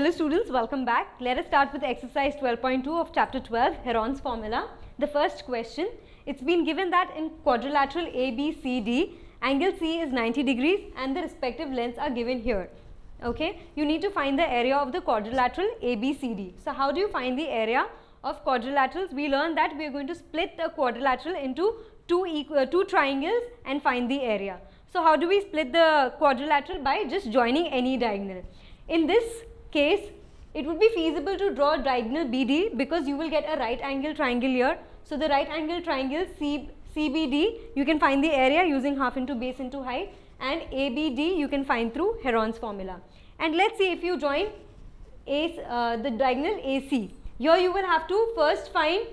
Hello students, welcome back. Let us start with exercise 12.2 of chapter 12, Heron's formula. The first question, it's been given that in quadrilateral ABCD, angle C is 90 degrees and the respective lengths are given here. Okay, you need to find the area of the quadrilateral ABCD. So how do you find the area of quadrilaterals? We learned that we are going to split the quadrilateral into two, equal, uh, two triangles and find the area. So how do we split the quadrilateral? By just joining any diagonal. In this case, it would be feasible to draw diagonal BD because you will get a right angle triangle here. So the right angle triangle C, CBD, you can find the area using half into base into height and ABD you can find through Heron's formula. And let's see if you join uh, the diagonal AC. Here you will have to first find,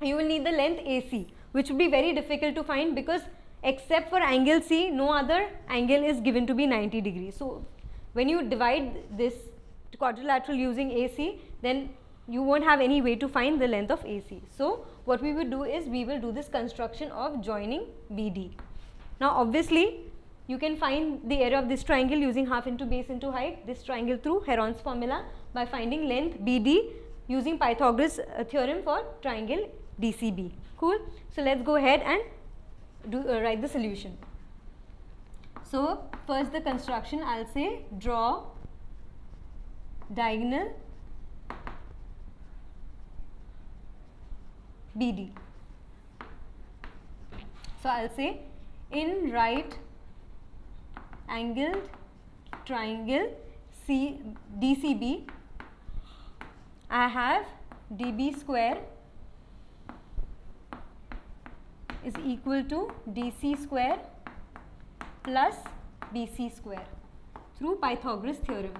you will need the length AC which would be very difficult to find because except for angle C, no other angle is given to be 90 degrees. So when you divide this quadrilateral using AC, then you won't have any way to find the length of AC. So what we will do is we will do this construction of joining BD. Now obviously you can find the area of this triangle using half into base into height, this triangle through Heron's formula by finding length BD using Pythagoras uh, theorem for triangle DCB. Cool. So let's go ahead and do uh, write the solution. So first the construction I'll say draw diagonal BD. So I'll say in right angled triangle C DCB I have DB square is equal to DC square plus BC square through Pythagoras theorem.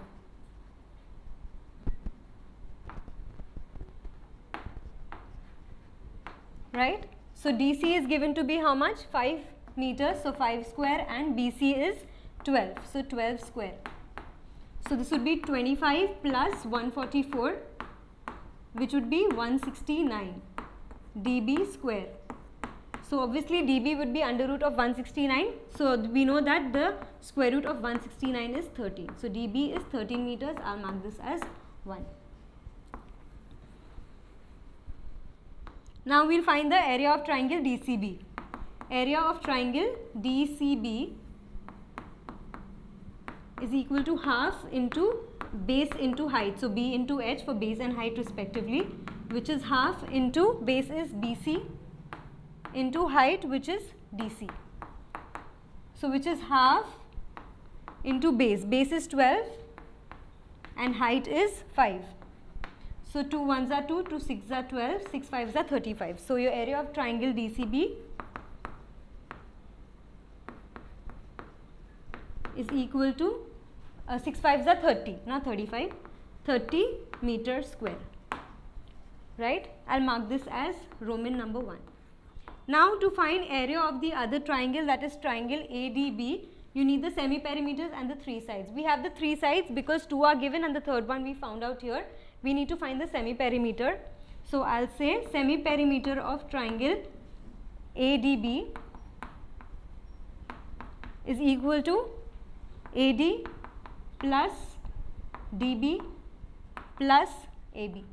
Right? So DC is given to be how much? 5 meters. So 5 square and BC is 12. So 12 square. So this would be 25 plus 144 which would be 169 DB square. So obviously DB would be under root of 169. So we know that the square root of 169 is 13. So DB is 13 meters. I'll mark this as 1. Now we'll find the area of triangle DCB. Area of triangle DCB is equal to half into base into height. So B into H for base and height respectively which is half into base is BC into height which is DC. So which is half into base. Base is 12 and height is 5. So 2 ones are 2, 2 6 are 12, 6 5s are 35. So your area of triangle DCB is equal to uh, 6 5s are 30, not 35, 30 meter square. Right? I'll mark this as Roman number 1. Now to find area of the other triangle that is triangle ADB, you need the semi-perimeters and the three sides. We have the three sides because two are given and the third one we found out here. We need to find the semi-perimeter. So I'll say semi-perimeter of triangle ADB is equal to AD plus DB plus AB.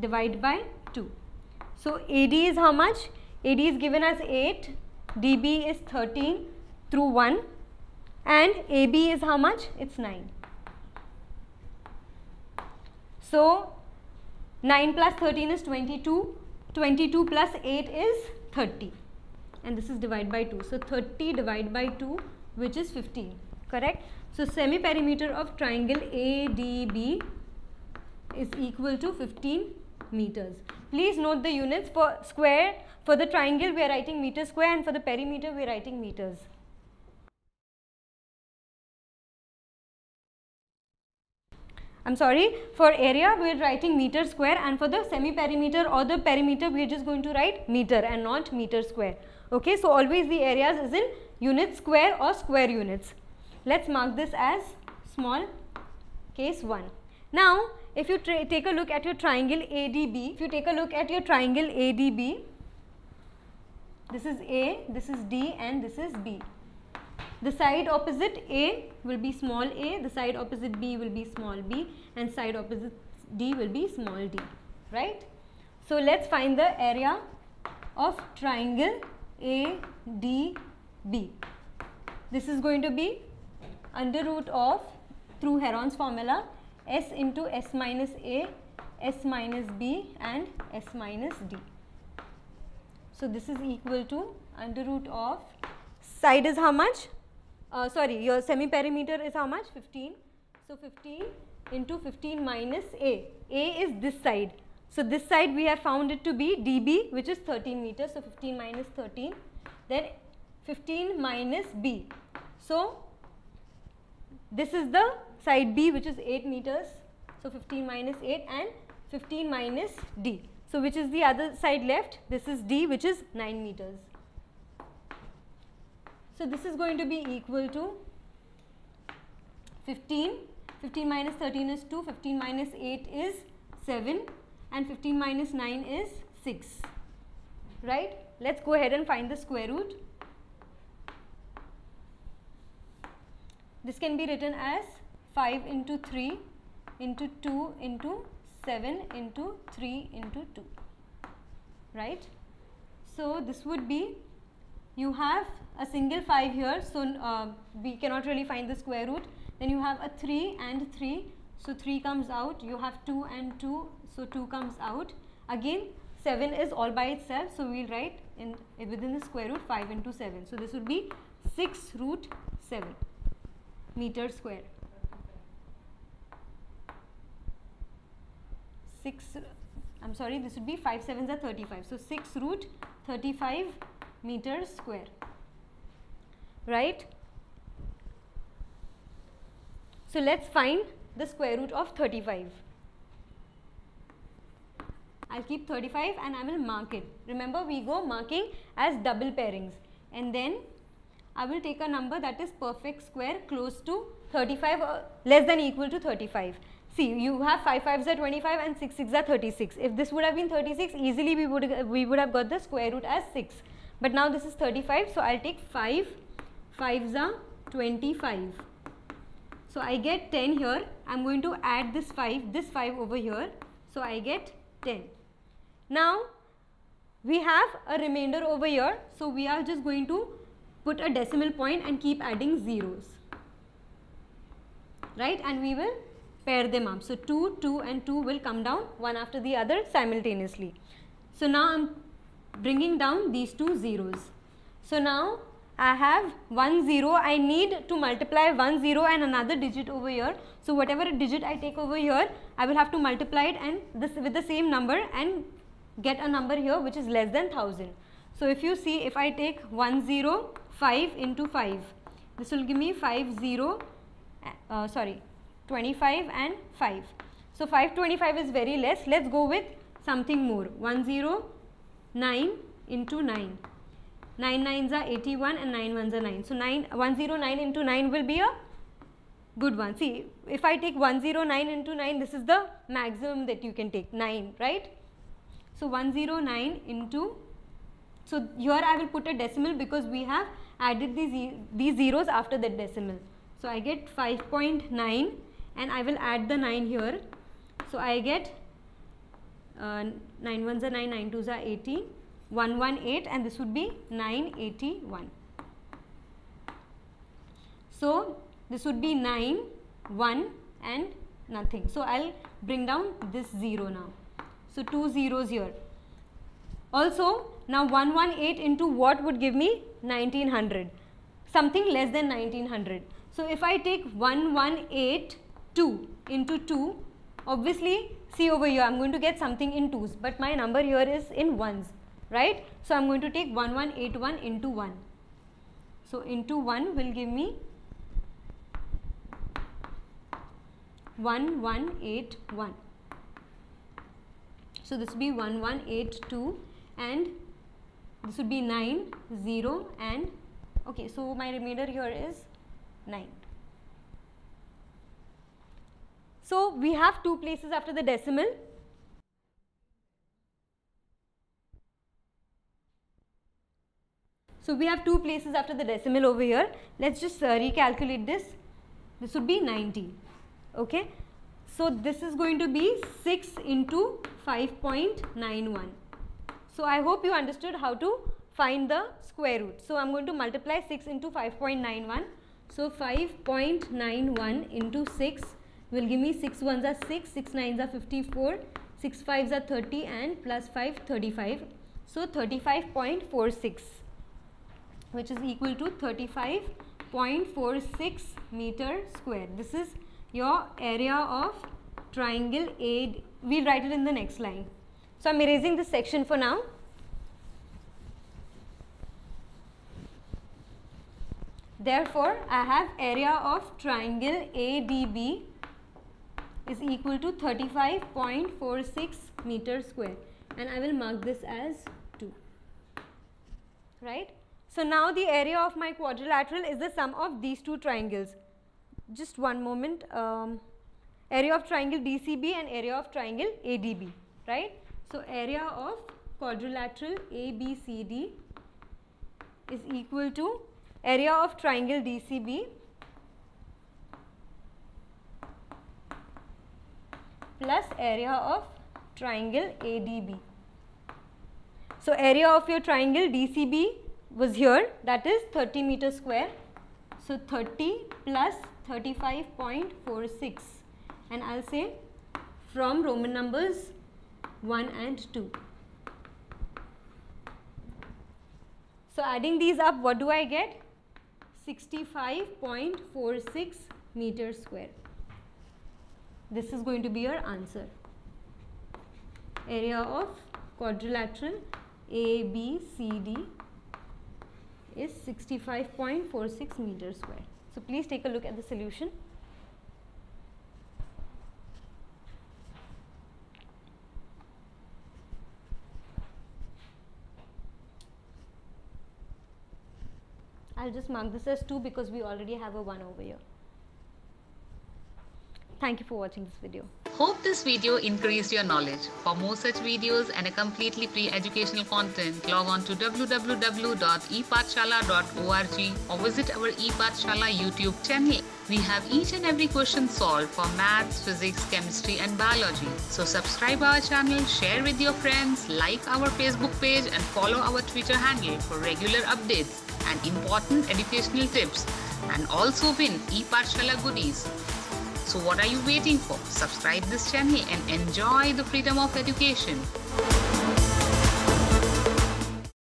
Divide by 2. So AD is how much? AD is given as 8, DB is 13 through 1 and AB is how much? It's 9. So 9 plus 13 is 22, 22 plus 8 is 30 and this is divided by 2. So 30 divided by 2 which is 15 correct. So semi perimeter of triangle ADB is equal to 15 meters. Please note the units for square, for the triangle we are writing meter square and for the perimeter we are writing meters. I'm sorry, for area we are writing meter square and for the semi perimeter or the perimeter we are just going to write meter and not meter square. Okay, so always the areas is in unit square or square units. Let's mark this as small case 1. Now, if you take a look at your triangle ADB, if you take a look at your triangle ADB, this is A, this is D and this is B. the side opposite A will be small a, the side opposite B will be small b and side opposite D will be small d, right. So, let us find the area of triangle ADB. This is going to be under root of through Heron's formula S into S minus A, S minus B and S minus D. So, this is equal to under root of side is how much? Uh, sorry, your semi perimeter is how much? 15. So, 15 into 15 minus A. A is this side. So, this side we have found it to be DB which is 13 meters. So, 15 minus 13 then 15 minus B. So, this is the side B which is 8 meters. So, 15 minus 8 and 15 minus D. So, which is the other side left? This is D which is 9 meters. So, this is going to be equal to 15, 15 minus 13 is 2, 15 minus 8 is 7 and 15 minus 9 is 6, right. Let us go ahead and find the square root. This can be written as 5 into 3 into 2 into 7 into 3 into 2, right. So, this would be you have a single 5 here. So, uh, we cannot really find the square root. Then you have a 3 and 3. So, 3 comes out. You have 2 and 2. So, 2 comes out. Again 7 is all by itself. So, we will write in within the square root 5 into 7. So, this would be 6 root 7 meter square. 6 I am sorry this would be 5 sevens are 35. So, 6 root 35 meters square right. So, let us find the square root of 35. I will keep 35 and I will mark it. Remember we go marking as double pairings and then I will take a number that is perfect square close to 35 or less than equal to 35. See you have 5 5s are 25 and 6 6 are 36. If this would have been 36 easily we would we would have got the square root as 6. But now this is 35 so I will take 5 5s are 25. So, I get 10 here, I am going to add this 5, this 5 over here. So, I get 10. Now, we have a remainder over here. So, we are just going to put a decimal point and keep adding zeros, right and we will pair them up. So, 2, 2 and 2 will come down one after the other simultaneously. So, now I am bringing down these two zeros. So, now I have 1 0, I need to multiply 1 0 and another digit over here. So, whatever digit I take over here, I will have to multiply it and this with the same number and get a number here which is less than 1000. So, if you see if I take 1 0 5 into 5, this will give me 5 0 uh, sorry 25 and 5. So, 525 is very less, let us go with something more 1 0 9 into 9 9 nines are 81 and 9 ones are 9. So, 9 109 into 9 will be a good one. See, if I take 109 into 9, this is the maximum that you can take 9, right. So, 109 into, so here I will put a decimal because we have added these, these zeros after that decimal. So, I get 5.9 and I will add the 9 here. So, I get uh, 9 ones are 9, 9 twos are 18 118 and this would be 981. So, this would be 9, 1 and nothing. So, I will bring down this 0 now. So, 2 zeros here. Also, now 118 into what would give me 1900, something less than 1900. So, if I take 1182 into 2, obviously see over here I am going to get something in 2s, but my number here is in 1s right. So, I am going to take 1181 into 1. So, into 1 will give me 1181. So, this will be 1182 and this would be 9, 0 and okay. So, my remainder here is 9. So, we have two places after the decimal So we have two places after the decimal over here. Let's just uh, recalculate this. This would be 90. Okay. So this is going to be 6 into 5.91. So I hope you understood how to find the square root. So I'm going to multiply 6 into 5.91. So 5.91 into 6 will give me 6 ones are 6, 6 9s are 54, 6 5s are 30 and plus 5 35. So 35.46 which is equal to 35.46 meter square. This is your area of triangle A. We'll write it in the next line. So I'm erasing this section for now. Therefore, I have area of triangle ADB is equal to 35.46 meter square and I will mark this as 2. Right. So, now the area of my quadrilateral is the sum of these two triangles. Just one moment. Um, area of triangle DCB and area of triangle ADB. Right. So, area of quadrilateral ABCD is equal to area of triangle DCB plus area of triangle ADB. So, area of your triangle DCB was here that is 30 meter square. So, 30 plus 35.46 and I will say from Roman numbers 1 and 2. So, adding these up what do I get? 65.46 meter square. This is going to be your answer. Area of quadrilateral ABCD is 65.46 meters square. So, please take a look at the solution. I'll just mark this as 2 because we already have a 1 over here. Thank you for watching this video. Hope this video increased your knowledge. For more such videos and a completely free educational content, log on to www.epathshala.org or visit our ePaathshaala YouTube channel. We have each and every question solved for maths, physics, chemistry and biology. So subscribe our channel, share with your friends, like our Facebook page and follow our Twitter handle for regular updates and important educational tips and also win ePaathshaala goodies. So what are you waiting for? Subscribe this channel and enjoy the freedom of education.